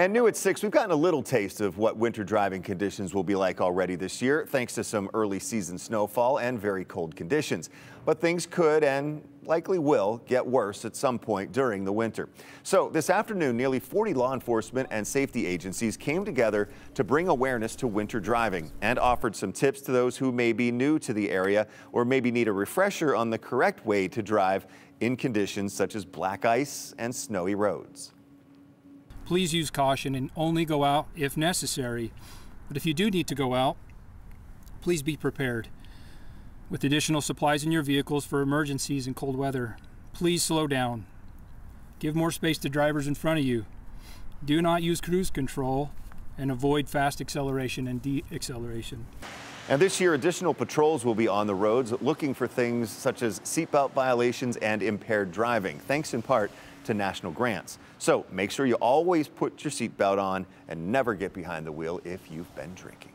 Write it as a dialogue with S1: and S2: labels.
S1: And new at 6, we've gotten a little taste of what winter driving conditions will be like already this year, thanks to some early season snowfall and very cold conditions. But things could and likely will get worse at some point during the winter. So this afternoon, nearly 40 law enforcement and safety agencies came together to bring awareness to winter driving and offered some tips to those who may be new to the area or maybe need a refresher on the correct way to drive in conditions such as black ice and snowy roads
S2: please use caution and only go out if necessary. But if you do need to go out, please be prepared with additional supplies in your vehicles for emergencies and cold weather. Please slow down. Give more space to drivers in front of you. Do not use cruise control and avoid fast acceleration and de-acceleration.
S1: And this year, additional patrols will be on the roads looking for things such as seatbelt violations and impaired driving, thanks in part to national grants. So make sure you always put your seatbelt on and never get behind the wheel if you've been drinking.